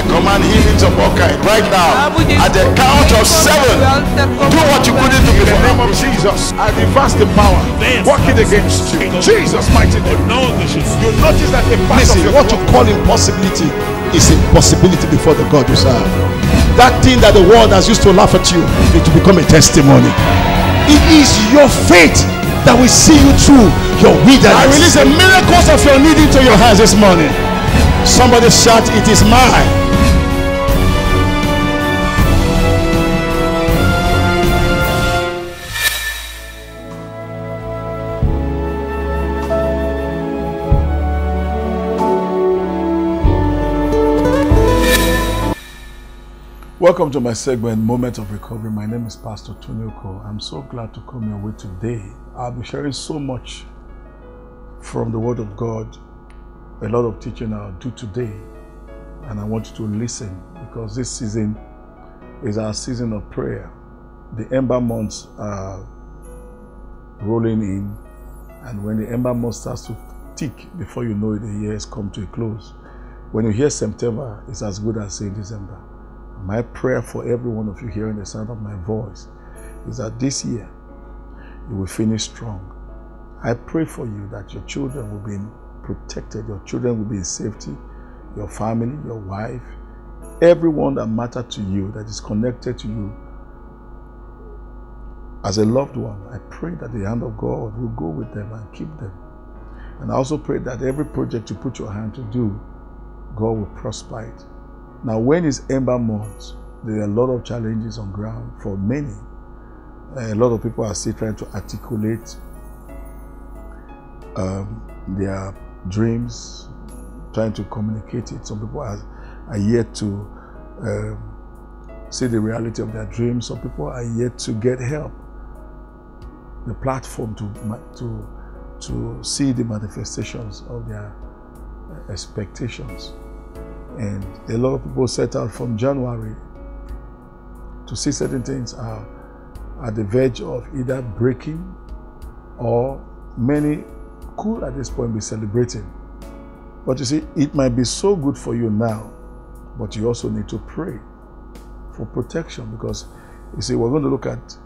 I command healings of all kinds right now. At the count of seven, do what you couldn't do In the before. name of Jesus, I reverse the power working against you. Jesus' mighty name. You notice that a part Listen, your what you call impossibility is impossibility before the God you serve. That thing that the world has used to laugh at you, it will become a testimony. It is your faith that will see you through your I wilderness. release the miracles of your need into your hands this morning. Somebody shout, It is mine. Welcome to my segment, Moment of Recovery. My name is Pastor Tony Okoh. I'm so glad to come your way today. I'll be sharing so much from the Word of God. A lot of teaching I'll do today, and I want you to listen because this season is our season of prayer. The ember months are rolling in, and when the ember month starts to tick, before you know it, the year has come to a close. When you hear September, it's as good as saying December. My prayer for every one of you hearing the sound of my voice is that this year you will finish strong. I pray for you that your children will be protected, your children will be in safety, your family, your wife, everyone that matters to you, that is connected to you as a loved one. I pray that the hand of God will go with them and keep them. And I also pray that every project you put your hand to do, God will prosper it. Now, when it's ember months, there are a lot of challenges on ground for many. A lot of people are still trying to articulate um, their dreams, trying to communicate it. Some people are, are yet to um, see the reality of their dreams. Some people are yet to get help, the platform to to to see the manifestations of their uh, expectations. And a lot of people set out from January to see certain things are at the verge of either breaking or many could at this point be celebrating. But you see, it might be so good for you now, but you also need to pray for protection because you see, we're going to look at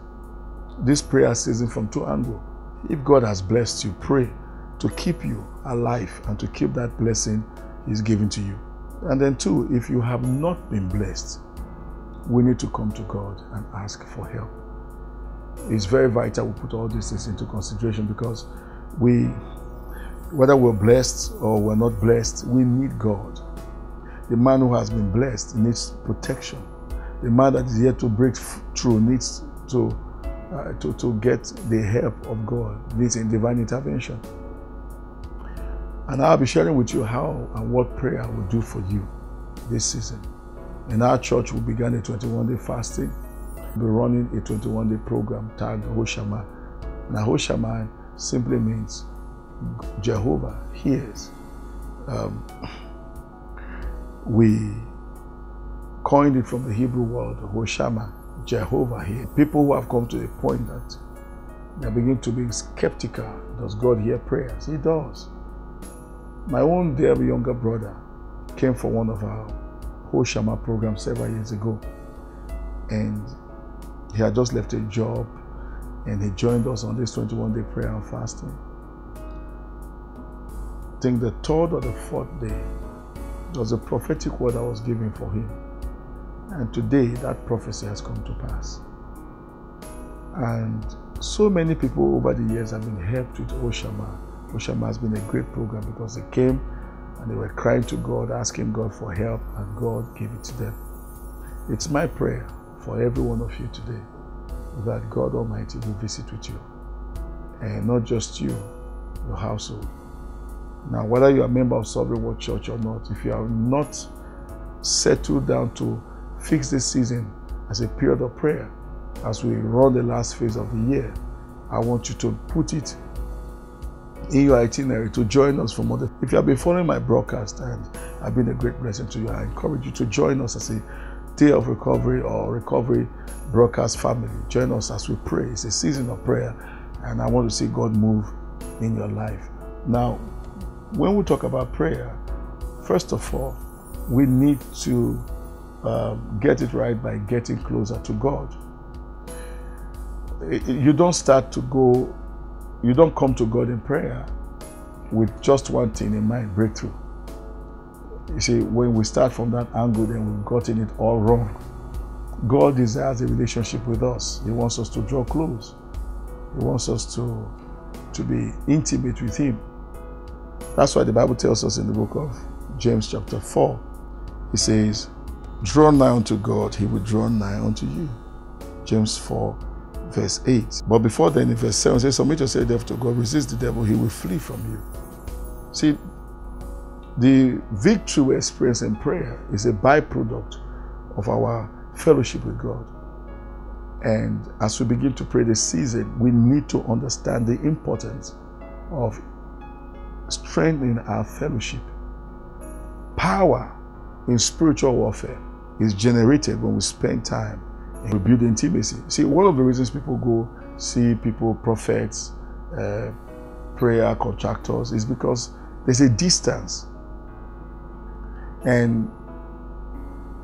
this prayer season from two angles. If God has blessed you, pray to keep you alive and to keep that blessing He's given to you. And then, two, if you have not been blessed, we need to come to God and ask for help. It's very vital we put all these things into consideration because we, whether we're blessed or we're not blessed, we need God. The man who has been blessed needs protection. The man that is yet to break through needs to, uh, to, to get the help of God, needs divine intervention. And I'll be sharing with you how and what prayer will do for you this season. In our church, we began a 21 day fasting. We're running a 21 day program tagged Hoshama. Now, Hoshama simply means Jehovah hears. Um, we coined it from the Hebrew word Hoshama, Jehovah hears. People who have come to a point that they begin to be skeptical. Does God hear prayers? He does. My own dear younger brother came for one of our Hoshama programs several years ago. And he had just left a job and he joined us on this 21 day prayer and fasting. Think the third or the fourth day was a prophetic word I was given for him. And today that prophecy has come to pass. And so many people over the years have been helped with Hoshama. Hoshama has been a great program because they came and they were crying to God, asking God for help, and God gave it to them. It's my prayer for every one of you today that God Almighty will visit with you. And not just you, your household. Now, whether you're a member of Sovereign Word Church or not, if you have not settled down to fix this season as a period of prayer, as we run the last phase of the year, I want you to put it in your itinerary to join us from other. If you have been following my broadcast and I've been a great blessing to you, I encourage you to join us as a day of recovery or recovery broadcast family. Join us as we pray. It's a season of prayer, and I want to see God move in your life. Now, when we talk about prayer, first of all, we need to um, get it right by getting closer to God. You don't start to go, you don't come to God in prayer with just one thing in mind breakthrough. You see, when we start from that angle, then we've gotten it all wrong. God desires a relationship with us. He wants us to draw close. He wants us to, to be intimate with Him. That's why the Bible tells us in the book of James, chapter 4, He says, Draw nigh unto God, He will draw nigh unto you. James 4, verse 8. But before then, in verse 7, it says, Submit yourself to God, resist the devil, he will flee from you. See, the victory we experience in prayer is a byproduct of our fellowship with God. And as we begin to pray this season, we need to understand the importance of strengthening our fellowship. Power in spiritual warfare is generated when we spend time and we build intimacy. See, one of the reasons people go see people, prophets, uh, prayer contractors, is because there's a distance and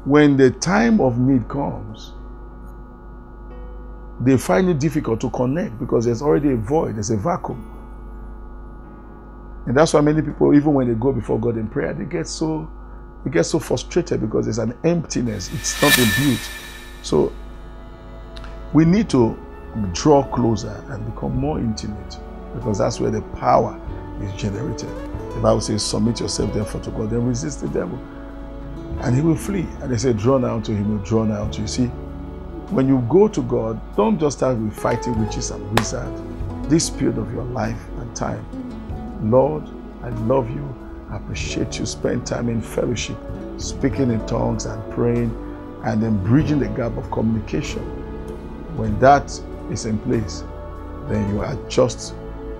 when the time of need comes, they find it difficult to connect because there's already a void, there's a vacuum. And that's why many people, even when they go before God in prayer, they get so they get so frustrated because there's an emptiness. It's not built. So we need to draw closer and become more intimate because that's where the power is generated. The Bible says, Submit yourself therefore to God, then resist the devil, and he will flee. And they say, Draw nigh unto him, will draw nigh unto you. See, when you go to God, don't just start with fighting witches and wizards. This period of your life and time, Lord, I love you. I appreciate you. Spend time in fellowship, speaking in tongues and praying, and then bridging the gap of communication. When that is in place, then you are just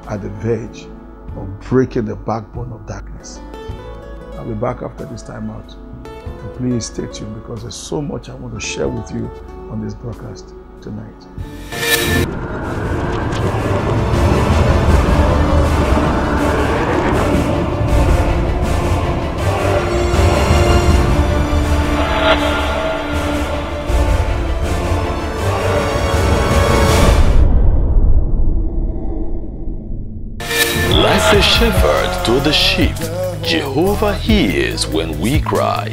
at the verge of breaking the backbone of darkness. I'll be back after this time out. And please stay tuned because there's so much I want to share with you on this broadcast tonight. To the sheep, Jehovah hears when we cry.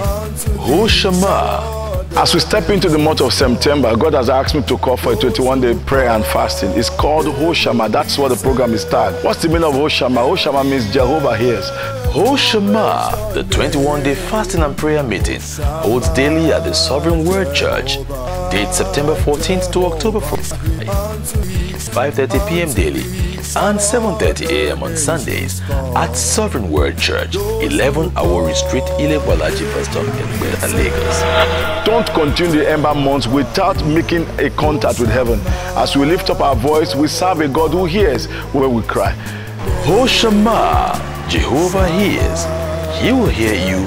Hoshama. As we step into the month of September, God has asked me to call for a 21 day prayer and fasting. It's called Hoshama. That's what the program is titled. What's the meaning of Hoshama? Hoshama means Jehovah hears. Hoshama, the 21 day fasting and prayer meeting, holds daily at the Sovereign Word Church. Date September 14th to October 4th. 5.30 p.m. daily and 7.30 a.m. on Sundays at Sovereign Word Church, 11 Awori Street, Ilewalaji Bus Stop in Lagos. Don't continue the ember months without making a contact with heaven. As we lift up our voice, we serve a God who hears when we cry. Hoshama, Jehovah hears. He will hear you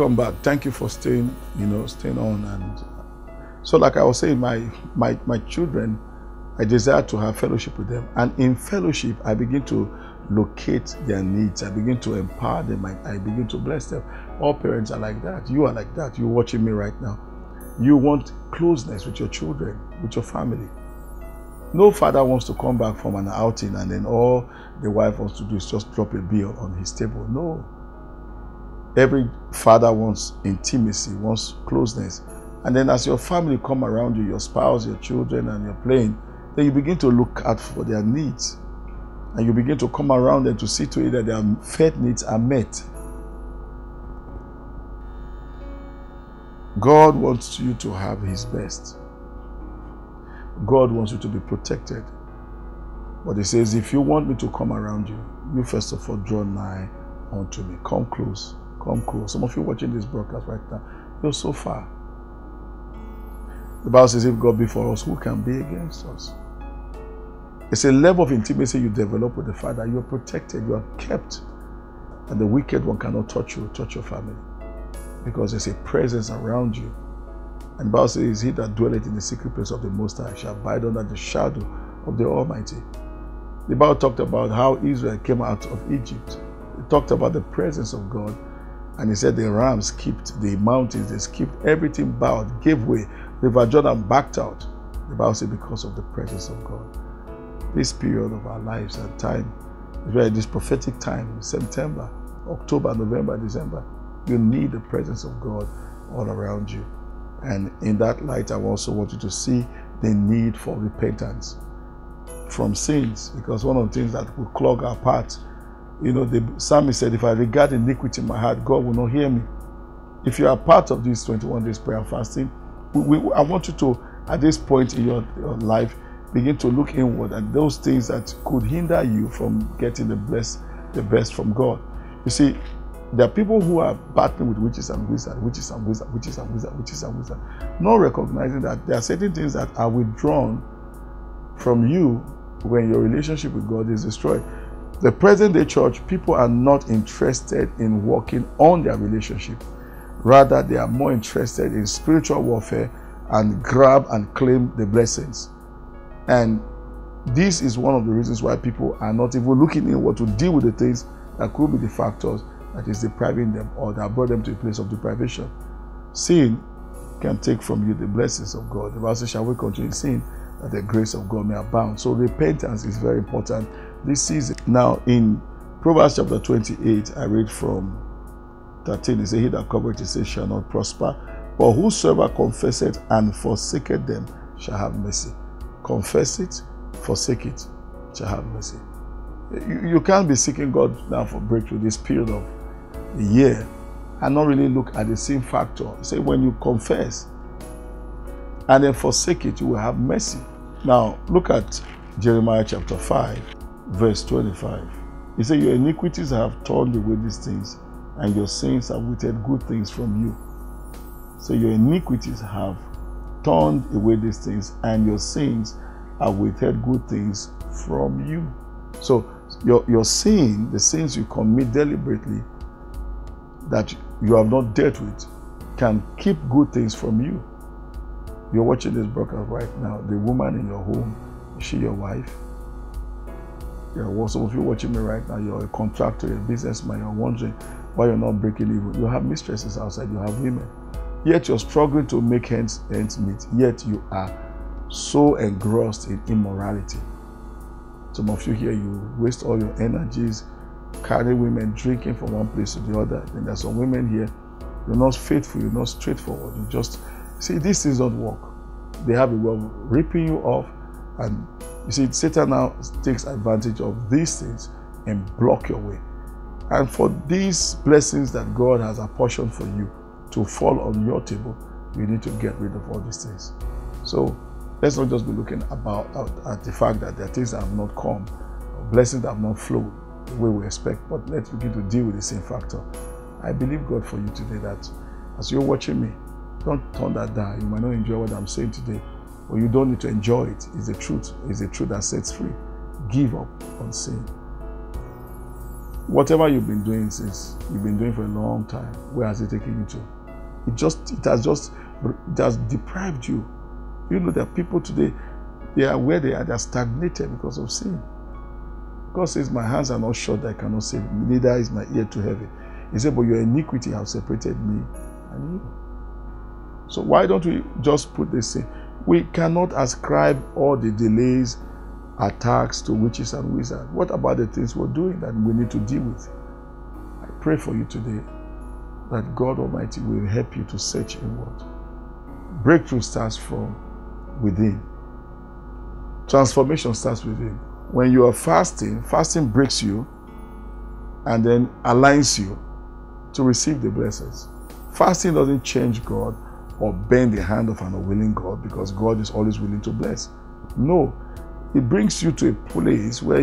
Welcome back. Thank you for staying, you know, staying on. And so, like I was saying, my my my children, I desire to have fellowship with them, and in fellowship, I begin to locate their needs. I begin to empower them. I, I begin to bless them. All parents are like that. You are like that. You're watching me right now. You want closeness with your children, with your family. No father wants to come back from an outing and then all the wife wants to do is just drop a bill on his table. No. Every father wants intimacy, wants closeness. And then as your family come around you, your spouse, your children, and you're playing, then you begin to look out for their needs. And you begin to come around them to see to it that their faith needs are met. God wants you to have His best. God wants you to be protected. But he says, if you want me to come around you, you first of all draw nigh unto me. Come close. Come close. Some of you watching this broadcast right now, you're so far. The Bible says, if God be for us, who can be against us? It's a level of intimacy you develop with the Father. You're protected, you are kept. And the wicked one cannot touch you, touch your family. Because there's a presence around you. And the Bible says, He that dwelleth in the secret place of the Most High shall abide under the shadow of the Almighty. The Bible talked about how Israel came out of Egypt. It talked about the presence of God. And he said the rams skipped, the mountains, they skipped, everything bowed, gave way. River Jordan backed out. The Bible says because of the presence of God. This period of our lives and time, this prophetic time, September, October, November, December, you need the presence of God all around you. And in that light, I also want you to see the need for repentance from sins, because one of the things that will clog our path, you know, the psalmist said, If I regard iniquity in my heart, God will not hear me. If you are part of this 21 days prayer and fasting, we, we, I want you to, at this point in your, your life, begin to look inward at those things that could hinder you from getting the best, the best from God. You see, there are people who are battling with witches and wizards, witches and wizards, witches and wizards, witches and wizards, not recognizing that there are certain things that are withdrawn from you when your relationship with God is destroyed. The present day church, people are not interested in working on their relationship. Rather, they are more interested in spiritual warfare and grab and claim the blessings. And this is one of the reasons why people are not even looking inward to deal with the things that could be the factors that is depriving them or that brought them to a place of deprivation. Sin can take from you the blessings of God. The Bible says, Shall we continue in sin that the grace of God may abound? So repentance is very important this season. Now, in Proverbs chapter 28, I read from 13, it says, He that covereth his sin shall not prosper, but whosoever confesseth and forsaketh them shall have mercy. Confess it, forsake it, shall have mercy. You, you can't be seeking God now for breakthrough this period of the year and not really look at the sin factor. Say, when you confess and then forsake it, you will have mercy. Now, look at Jeremiah chapter 5, verse 25. He said, Your iniquities have turned away these things, and your sins have withheld good things from you. So your iniquities have turned away these things, and your sins have withheld good things from you. So your, your sin, the sins you commit deliberately that you have not dealt with, can keep good things from you. You're watching this broadcast right now. The woman in your home, is she your wife? Yeah, well, some of you watching me right now, you're a contractor, a businessman, you're wondering why you're not breaking even. You have mistresses outside, you have women. Yet you're struggling to make ends, ends meet. Yet you are so engrossed in immorality. Some of you here, you waste all your energies carrying women drinking from one place to the other. And there's some women here, you're not faithful, you're not straightforward. You just see these things don't work. They have a way of ripping you off. And you see, Satan now takes advantage of these things and block your way. And for these blessings that God has apportioned for you to fall on your table, you need to get rid of all these things. So let's not just be looking about at the fact that there are things that have not come, blessings that have not flowed the way we expect, but let's begin to deal with the same factor. I believe God for you today that as you're watching me, don't turn that down. You might not enjoy what I'm saying today, but you don't need to enjoy it. It's the truth. It's the truth that sets free. Give up on sin. Whatever you've been doing since you've been doing for a long time, where has it taken you to? It just it has just it has deprived you. You know that people today they are where they are, they're stagnated because of sin. God says, My hands are not short I cannot save, neither is my ear too heavy. He said, But your iniquity have separated me and you. So why don't we just put this in? We cannot ascribe all the delays, attacks to witches and wizards. What about the things we're doing that we need to deal with? I pray for you today that God Almighty will help you to search inward. Breakthrough starts from within. Transformation starts within. When you are fasting, fasting breaks you and then aligns you to receive the blessings. Fasting doesn't change God or bend the hand of an unwilling God because God is always willing to bless. No, it brings you to a place where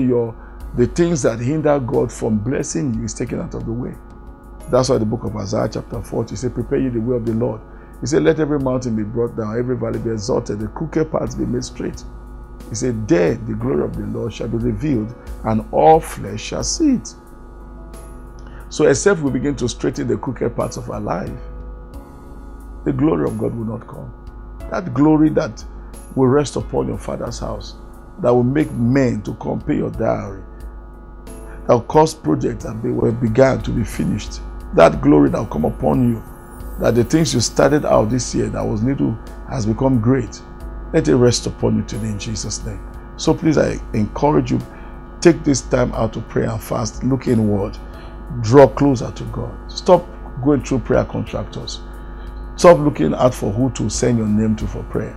the things that hinder God from blessing you is taken out of the way. That's why the book of Isaiah chapter 40 says, Prepare you the way of the Lord. He said, Let every mountain be brought down, every valley be exalted, the crooked paths be made straight. He said, There the glory of the Lord shall be revealed, and all flesh shall see it. So, except we begin to straighten the crooked parts of our life, the glory of God will not come. That glory that will rest upon your father's house, that will make men to compare your diary, that will cause projects that were began to be finished. That glory that will come upon you, that the things you started out this year that was little has become great. Let it rest upon you today in Jesus' name. So please, I encourage you, take this time out to pray and fast, look inward, draw closer to God. Stop going through prayer contractors. Stop looking out for who to send your name to for prayer.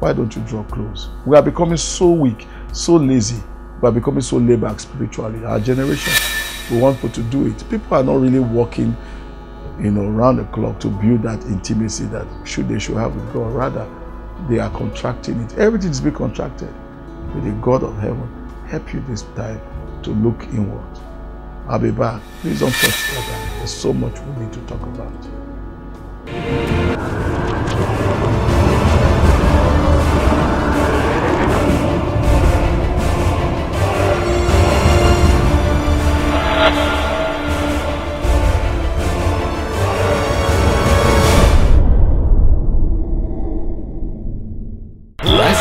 Why don't you draw close? We are becoming so weak, so lazy. We are becoming so laid back spiritually. Our generation, we want people to do it. People are not really working, you know, around the clock to build that intimacy that should they should have with God. Rather, they are contracting it. Everything is being contracted. May the God of heaven help you this time to look inward. I'll be back. Please don't touch that. There's so much we need to talk about.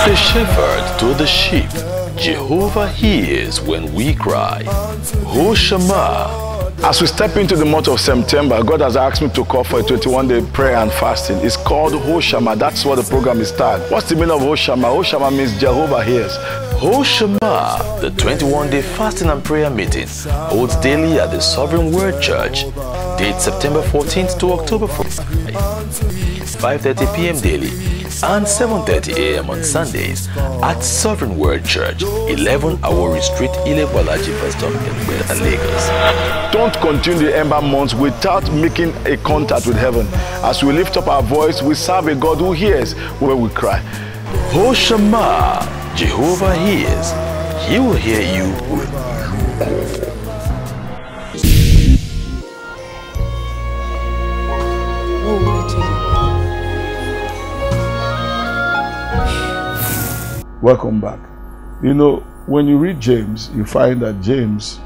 The shepherd to the sheep, Jehovah hears when we cry. Ho. As we step into the month of September, God has asked me to call for a 21 day prayer and fasting. It's called Hoshama. That's what the program is tagged. What's the meaning of Hoshama? Hoshama means Jehovah hears. Hoshama, the 21 day fasting and prayer meeting, holds daily at the Sovereign Word Church. Date September 14th to October 4th. 5.30 p.m. daily and 7.30 a.m. on Sundays at Sovereign Word Church, 11 Awori Street, Ilebolaji Bus Stop in Lagos. Don't continue the ember months without making a contact with heaven. As we lift up our voice, we serve a God who hears when we cry. Hoshama, Jehovah hears. He will hear you Welcome back. You know, when you read James, you find that James,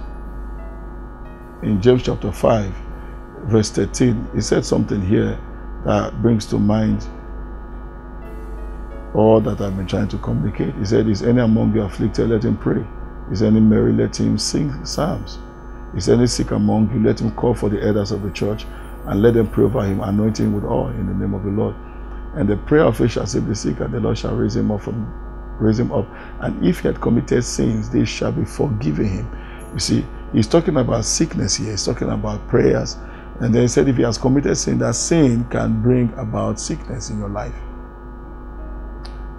in James chapter 5, verse 13, he said something here that brings to mind all that I've been trying to communicate. He said, Is any among you afflicted? Let him pray. Is any merry? Let him sing psalms. Is any sick among you? Let him call for the elders of the church and let them pray over him, anointing with oil in the name of the Lord. And the prayer of faith shall save the sick, and the Lord shall raise him up from raise him up. And if he had committed sins, they shall be forgiven him. You see, he's talking about sickness here, he's talking about prayers. And then he said, if he has committed sin, that sin can bring about sickness in your life.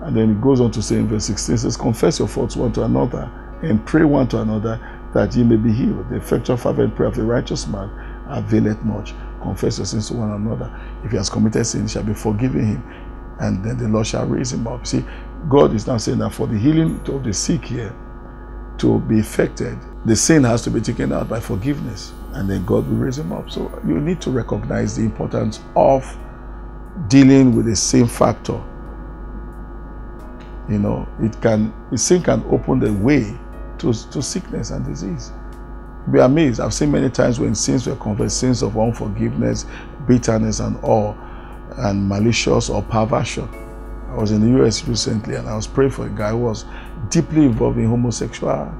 And then he goes on to say in verse 16, says, Confess your faults one to another and pray one to another that ye may be healed. The effectual fervent prayer of the righteous man availeth much. Confess your sins to one another. If he has committed sin, shall be forgiven him, and then the Lord shall raise him up. See, God is now saying that for the healing of the sick here to be effected, the sin has to be taken out by forgiveness, and then God will raise him up. So you need to recognize the importance of dealing with the sin factor. You know, it can sin can open the way to, to sickness and disease. Be amazed. I've seen many times when sins were confessed, sins of unforgiveness, bitterness, and all, and malicious or perversion. I was in the US recently and I was praying for a guy who was deeply involved in homosexual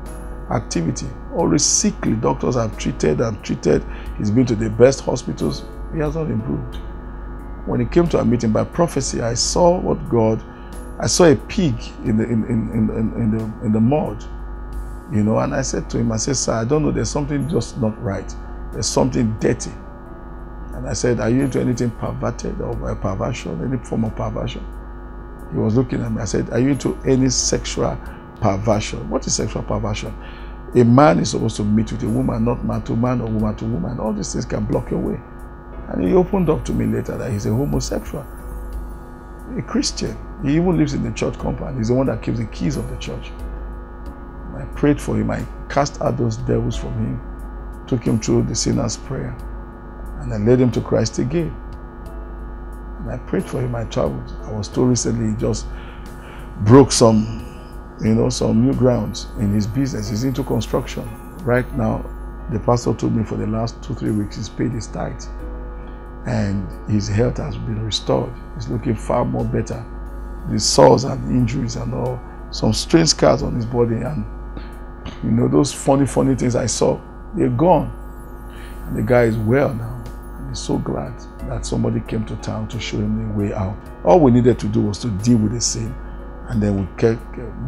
activity. Always sickly. Doctors have treated and treated. He's been to the best hospitals. He has not improved. When he came to a meeting by prophecy, I saw what God, I saw a pig in the, in, in, in, in, the, in the mud. You know, and I said to him, I said, sir, I don't know, there's something just not right. There's something dirty. And I said, Are you into anything perverted or perversion, any form of perversion? He was looking at me. I said, Are you into any sexual perversion? What is sexual perversion? A man is supposed to meet with a woman, not man to man or woman to woman. All these things can block your way. And he opened up to me later that he's a homosexual. a Christian. He even lives in the church compound. He's the one that keeps the keys of the church. I prayed for him. I cast out those devils from him, took him through the sinner's prayer, and I led him to Christ again. I prayed for him. I traveled. I was told recently he just broke some, you know, some new grounds in his business. He's into construction. Right now, the pastor told me for the last two, three weeks he's paid his tithe. And his health has been restored. He's looking far more better. The sores and injuries and all, some strange scars on his body and you know, those funny, funny things I saw, they're gone. And the guy is well now. He's so glad that somebody came to town to show him the way out. All we needed to do was to deal with the sin. And then we get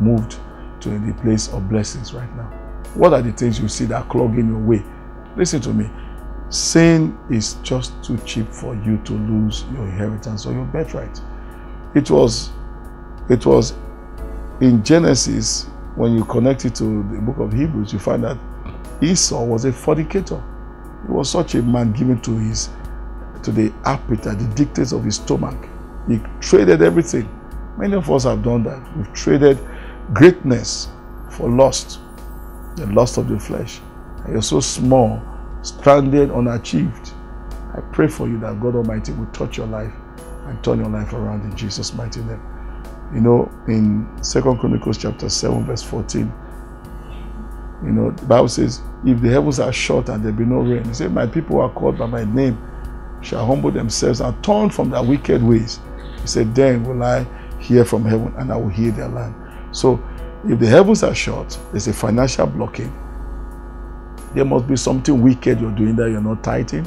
moved to the place of blessings right now. What are the things you see that are clogging your way? Listen to me. Sin is just too cheap for you to lose your inheritance or your birthright. It was, it was in Genesis when you connect it to the book of Hebrews, you find that Esau was a fornicator. He was such a man given to his to the appetite, the dictates of his stomach. He traded everything. Many of us have done that. We've traded greatness for lust, the lust of the flesh. And you're so small, stranded, unachieved. I pray for you that God Almighty will touch your life and turn your life around in Jesus' mighty name. You know, in Second Chronicles chapter 7, verse 14, you know, the Bible says, if the heavens are shut and there be no rain, he said, My people are called by my name, shall humble themselves and turn from their wicked ways. He said, Then will I hear from heaven and I will heal their land. So if the heavens are shut, there's a financial blockade. There must be something wicked you're doing that you're not tithing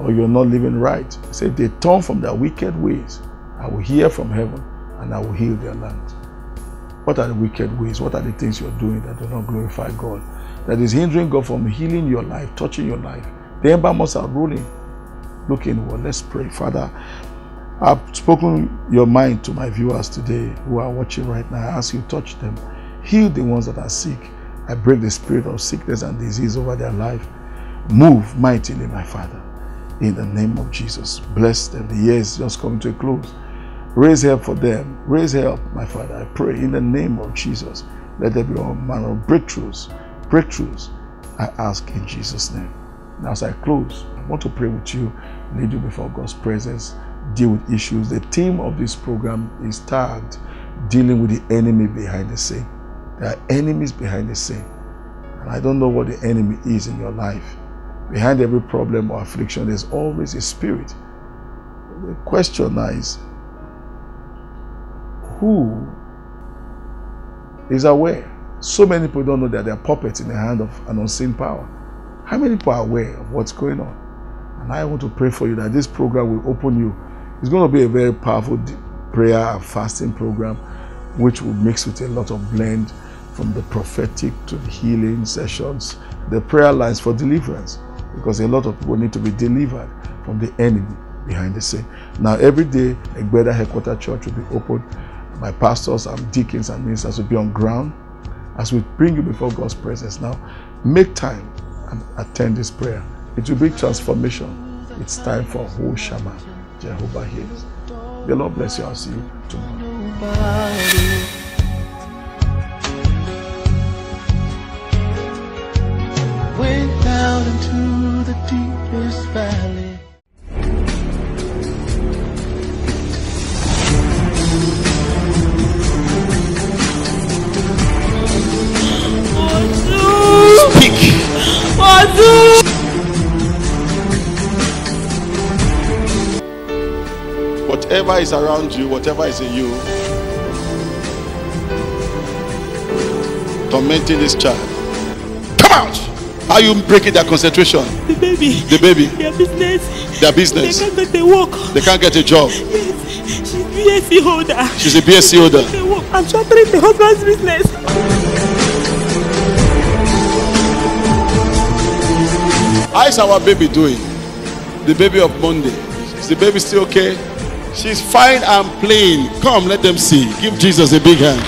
or you're not living right. He said, They turn from their wicked ways. I will hear from heaven and I will heal their land. What are the wicked ways? What are the things you're doing that do not glorify God? That is hindering God from healing your life, touching your life. The ember must are rolling. Look inward. Let's pray. Father, I've spoken your mind to my viewers today who are watching right now. I ask you touch them. Heal the ones that are sick. I break the spirit of sickness and disease over their life. Move mightily, my Father. In the name of Jesus. Bless them. The year is just coming to a close. Raise help for them. Raise help, my Father. I pray in the name of Jesus. Let there be all manner of breakthroughs. Breakthroughs. I ask in Jesus' name. Now, as I close, I want to pray with you, lead you before God's presence, deal with issues. The theme of this program is tagged dealing with the enemy behind the scene. There are enemies behind the scene. And I don't know what the enemy is in your life. Behind every problem or affliction, there's always a spirit. The question now is who is aware? So many people don't know that they're puppets in the hand of an unseen power. How many people are aware of what's going on? And I want to pray for you that this program will open you. It's going to be a very powerful prayer and fasting program, which will mix with a lot of blend from the prophetic to the healing sessions, the prayer lines for deliverance, because a lot of people need to be delivered from the enemy behind the scene. Now, every day, a Egbeda Headquarter Church will be open my pastors and deacons and ministers will be on ground as we bring you before God's presence. Now, make time and attend this prayer. It will be transformation. It's time for Hoshama Jehovah heals. The Lord bless you. I'll see you tomorrow. Down into the deepest valley. Whatever is around you, whatever is in you, tormenting this child. Come out! How you breaking their concentration? The baby. The baby. Their business. Their business. They can't get a work. They can't get a job. Yes. She's a BSc holder. She's a BSc holder. They work. I'm shattering the husband's business. How is our baby doing? The baby of Monday. Is the baby still okay? She's fine and playing. Come, let them see. Give Jesus a big hand.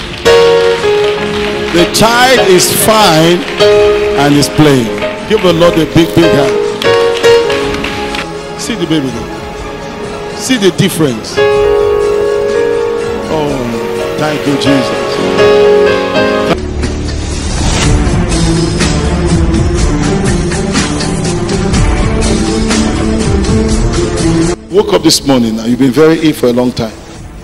The child is fine and is playing. Give the Lord a big, big hand. See the baby now. See the difference. Oh, thank you, Jesus. Woke up this morning now. You've been very ill for a long time.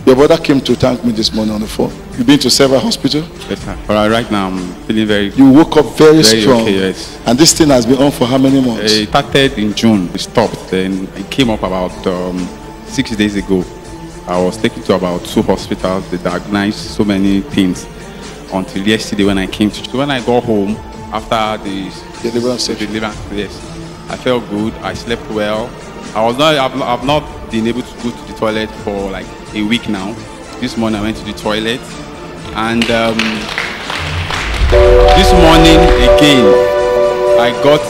Your brother came to thank me this morning on the phone. You've been to several hospitals. Yes, sir. All right, right now I'm feeling very. You woke up very, Very strong. okay, yes. And this thing has been on for how many months? It started in June. It stopped. Then it came up about um, six days ago. I was taken to about two hospitals. They diagnosed so many things until yesterday when I came to. So when I got home after the Deliverance deliverance, yes, I felt good. I slept well. I was not. I've, I've not been able to go to the toilet for like a week now. This morning I went to the toilet, and um, this morning again I got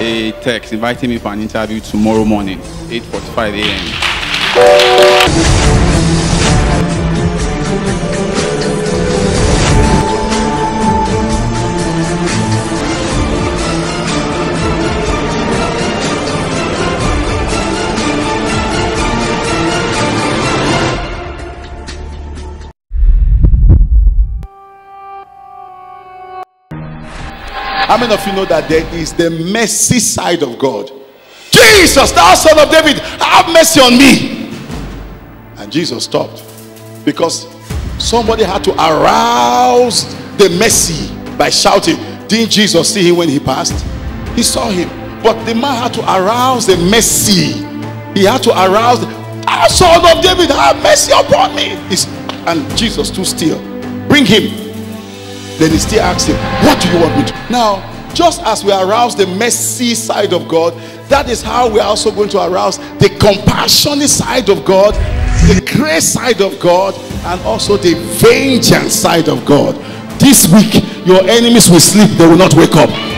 a text inviting me for an interview tomorrow morning, 8:45 a.m. How many of you know that there is the mercy side of God? Jesus, thou son of David, have mercy on me. And Jesus stopped because somebody had to arouse the mercy by shouting. Didn't Jesus see him when he passed? He saw him. But the man had to arouse the mercy. He had to arouse, thou son of David, have mercy upon me. And Jesus stood still. Bring him. Then he still asks him, What do you want me to? Now, just as we arouse the mercy side of God, that is how we are also going to arouse the compassionate side of God, the grace side of God, and also the vengeance side of God. This week, your enemies will sleep, they will not wake up.